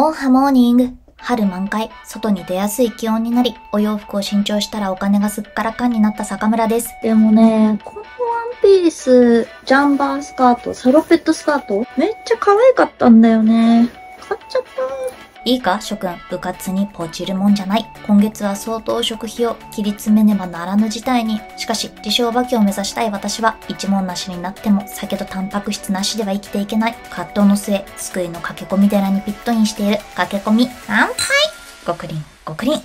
オンハモーニング。春満開、外に出やすい気温になり、お洋服を新調したらお金がすっからかんになった坂村です。でもね、このワンピース、ジャンバースカート、サロペットスカート、めっちゃ可愛かったんだよね。っちゃった。いいか？諸君、部活にポチるもんじゃない。今月は相当食費を切り詰めねばならぬ事態に。しかし、自称化けを目指したい私は、一文なしになっても酒とタンパク質なしでは生きていけない。葛藤の末、救いの駆け込み寺にピットインしている。駆け込み、乾杯ごくりん、ごくりん。くー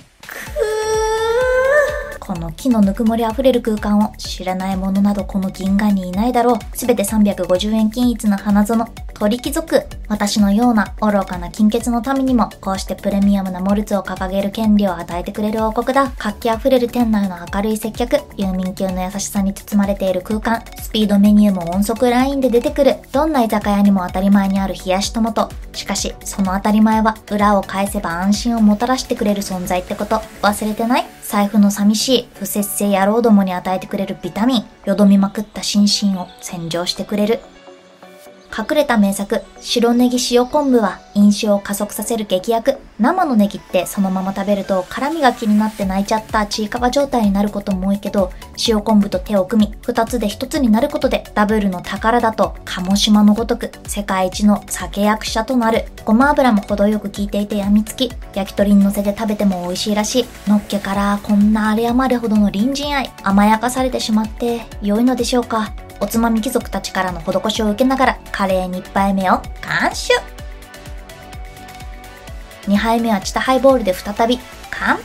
この木のぬくもりあふれる空間を知らない者などこの銀河にいないだろう。すべて350円均一の花園。鳥貴族。私のような愚かな金欠の民にも、こうしてプレミアムなモルツを掲げる権利を与えてくれる王国だ。活気あふれる店内の明るい接客。郵民級の優しさに包まれている空間。スピードメニューも音速ラインで出てくる。どんな居酒屋にも当たり前にある冷やしトマト。しかし、その当たり前は裏を返せば安心をもたらしてくれる存在ってこと。忘れてない財布の寂しい不節制野郎どもに与えてくれるビタミン。よどみまくった心身を洗浄してくれる。隠れた名作、白ネギ塩昆布は印象を加速させる劇薬。生のネギってそのまま食べると辛みが気になって泣いちゃったちいかわ状態になることも多いけど、塩昆布と手を組み、二つで一つになることでダブルの宝だと、鴨島のごとく世界一の酒役者となる。ごま油も程よく効いていて病みつき、焼き鳥に乗せて食べても美味しいらしい。のっけからこんなあれ余るほどの隣人愛、甘やかされてしまって良いのでしょうか。おつまみ貴族たちからの施しを受けながら、カレーに1杯目を監修2杯目はチタハイボールで再び乾杯。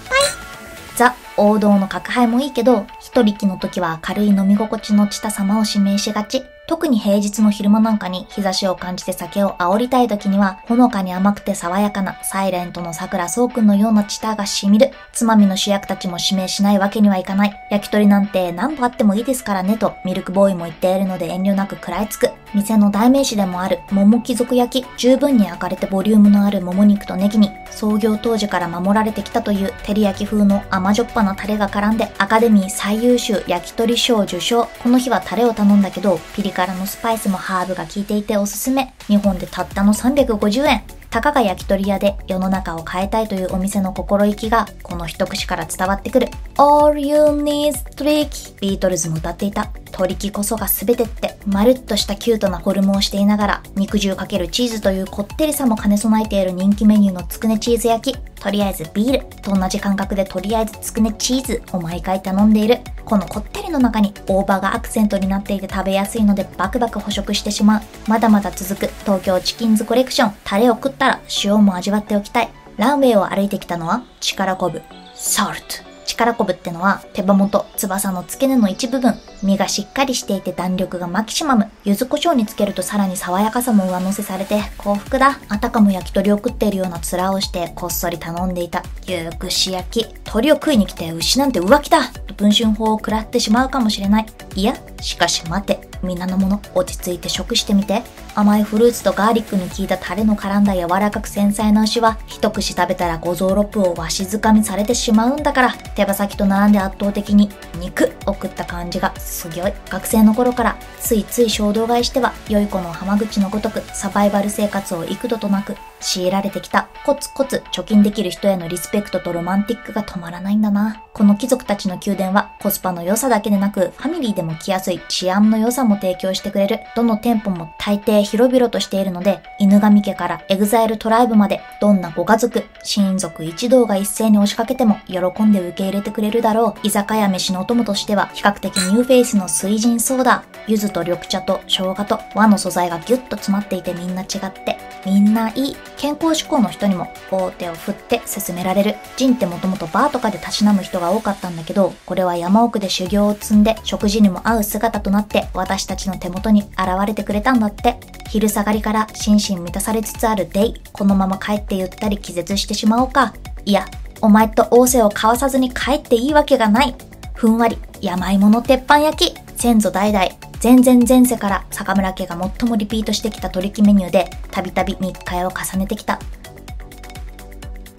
ザ王道の角杯もいいけど、一力の時は軽い飲み心地のチタ様を指名しがち。特に平日の昼間なんかに日差しを感じて酒を煽りたい時には、ほのかに甘くて爽やかなサイレントの桜そうくんのようなチターが染みる。つまみの主役たちも指名しないわけにはいかない。焼き鳥なんて何度あってもいいですからねと、ミルクボーイも言っているので遠慮なく食らいつく。店の代名詞でもある桃貴族焼き。十分に焼かれてボリュームのあるもも肉とネギに、創業当時から守られてきたという照り焼き風の甘じょっぱなタレが絡んでアカデミー最優秀焼き鳥賞受賞。この日はタレを頼んだけど、ピリ辛のスパイスもハーブが効いていておすすめ。日本でたったの350円。たかが焼き鳥屋で世の中を変えたいというお店の心意気がこの一口から伝わってくる。All you need is trick ビートルズも歌っていた。鳥木こそが全てって、まるっとしたキュートなフォルムをしていながら、肉汁かけるチーズというこってりさも兼ね備えている人気メニューのつくねチーズ焼き。とりあえずビールと同じ感覚でとりあえずつくねチーズを毎回頼んでいる。このこってりの中に大葉がアクセントになっていて食べやすいのでバクバク捕食してしまう。まだまだ続く東京チキンズコレクション。タレを食ったら塩も味わっておきたい。ランウェイを歩いてきたのは力こぶ。サルト。力こぶってのは手羽元、翼の付け根の一部分、身がしっかりしていて弾力がマキシマム。柚子胡椒につけるとさらに爽やかさも上乗せされて幸福だ。あたかも焼き鳥を食っているような面をしてこっそり頼んでいた。牛串焼き。鳥を食いに来て牛なんて浮気だ文春砲を食らってしまうかもしれない。いや、しかし待て。皆の者、落ち着いて食してみて。甘いフルーツとガーリックに効いたタレの絡んだ柔らかく繊細な牛は、一口食べたら五臓六腑をわしづかみされてしまうんだから、手羽先と並んで圧倒的に肉を食った感じがすぎょい。学生の頃からついつい衝動買いしては、よゐこの濱口のごとくサバイバル生活を幾度となく強いられてきた。コツコツ貯金できる人へのリスペクトとロマンティックが止まらないんだな。この貴族たちの宮殿はコスパの良さだけでなく、ファミリーでも来やすい治安の良さも提供してくれる。どの店舗も大抵広々としているので、犬神家からエグザイルトライブまで、どんなご家族、親族一同が一斉に押しかけても喜んで受け入れてくれるだろう。居酒屋飯のお供としては、比較的ニューフェイスの翠ジンソーダ、柚子と緑茶と生姜と和の素材がギュッと詰まっていてみんな違って、みんないい。健康志向の人にも大手を振って勧められる。ジンってもともとバーとかでたしなむ人が多かったんだけど、これは山奥で修行を積んで食事にも合う姿となって私たちの手元に現れてくれたんだって。昼下がりから心身満たされつつあるデイ。このまま帰ってゆったり気絶してしまおうか。いや、お前と仰せを交わさずに帰っていいわけがない。ふんわり、山芋の鉄板焼き。先祖代々、全然前世から坂村家が最もリピートしてきた取り木メニューで、たびたび密会を重ねてきた。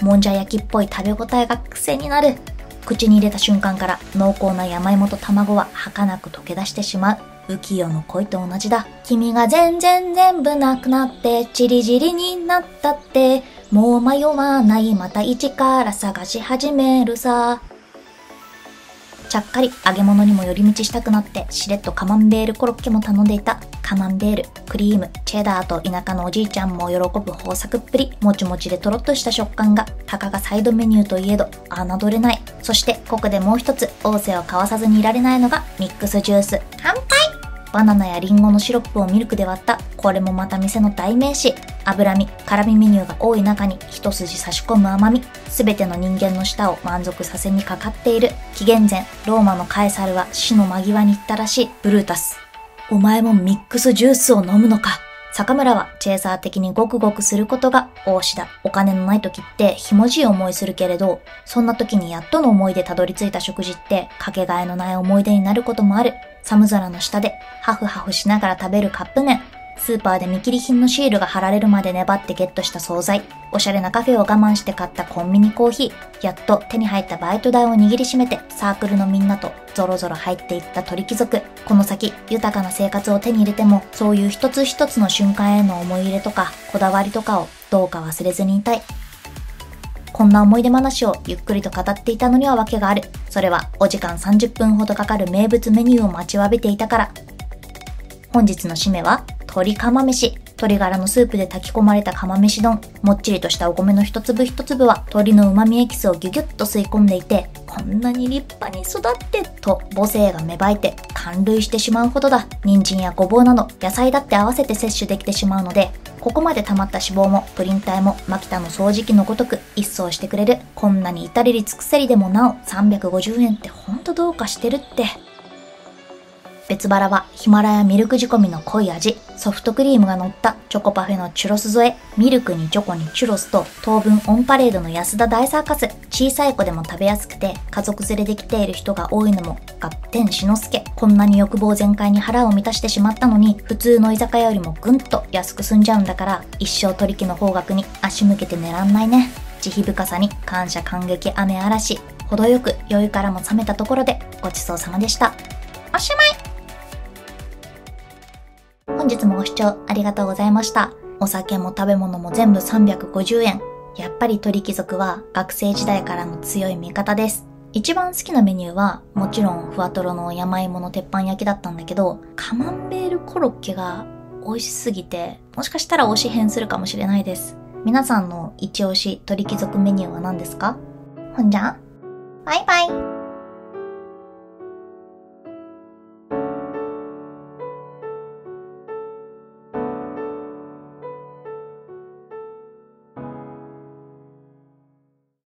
もんじゃ焼きっぽい食べ応えが癖になる。口に入れた瞬間から濃厚な山芋と卵は儚く溶け出してしまう。浮世の恋と同じだ。君が全然全部なくなって、チリジリになったって、もう迷わないまた一から探し始めるさ。ちゃっかり揚げ物にも寄り道したくなってしれっとカマンベールコロッケも頼んでいた。カマンベールクリームチェダーと田舎のおじいちゃんも喜ぶ豊作っぷり。もちもちでとろっとした食感がたかがサイドメニューといえど侮れない。そしてここでもう一つ仰せを交わさずにいられないのがミックスジュース。乾杯!バナナやリンゴのシロップをミルクで割った。これもまた店の代名詞。脂身辛味メニューが多い中に一筋差し込む甘み。全ての人間の舌を満足させにかかっている紀元前ローマのカエサルは死の間際に行ったらしいブルータスお前もミックスジュースを飲むのか坂村はチェーサー的にごくごくすることが大志だ。お金のない時ってひもじい思いするけれど、そんな時にやっとの思いでたどり着いた食事ってかけがえのない思い出になることもある。寒空の下でハフハフしながら食べるカップ麺。スーパーで見切り品のシールが貼られるまで粘ってゲットした惣菜、おしゃれなカフェを我慢して買ったコンビニコーヒー、やっと手に入ったバイト代を握りしめてサークルのみんなとゾロゾロ入っていった鳥貴族。この先、豊かな生活を手に入れても、そういう一つ一つの瞬間への思い入れとか、こだわりとかをどうか忘れずにいたい。こんな思い出話をゆっくりと語っていたのには訳がある。それはお時間30分ほどかかる名物メニューを待ちわびていたから。本日の締めは鶏釜飯。鶏ガラのスープで炊き込まれた釜飯丼。もっちりとしたお米の一粒一粒は鶏の旨味エキスをギュギュッと吸い込んでいて、こんなに立派に育ってと母性が芽生えて感涙してしまうほどだ。人参やごぼうなど野菜だって合わせて摂取できてしまうので、ここまで溜まった脂肪もプリン体もマキタの掃除機のごとく一掃してくれる。こんなに至れり尽くせりでもなお350円ってほんとどうかしてるって。別腹はヒマラヤミルク仕込みの濃い味、ソフトクリームが乗ったチョコパフェのチュロス添え、ミルクにチョコにチュロスと当分オンパレードの安田大サーカス、小さい子でも食べやすくて家族連れで来ている人が多いのも合点しのすけ、こんなに欲望全開に腹を満たしてしまったのに普通の居酒屋よりもぐんと安く済んじゃうんだから一生取引の方角に足向けて寝らんないね。慈悲深さに感謝感激雨嵐、程よく酔いからも冷めたところでごちそうさまでした。おしまい日もご視聴ありがとうございました。お酒も食べ物も全部350円。やっぱり鳥貴族は学生時代からの強い味方です。一番好きなメニューはもちろんふわとろの山芋の鉄板焼きだったんだけど、カマンベールコロッケが美味しすぎて、もしかしたら推し変するかもしれないです。皆さんの一押し鳥貴族メニューは何ですか？ほんじゃバイバイ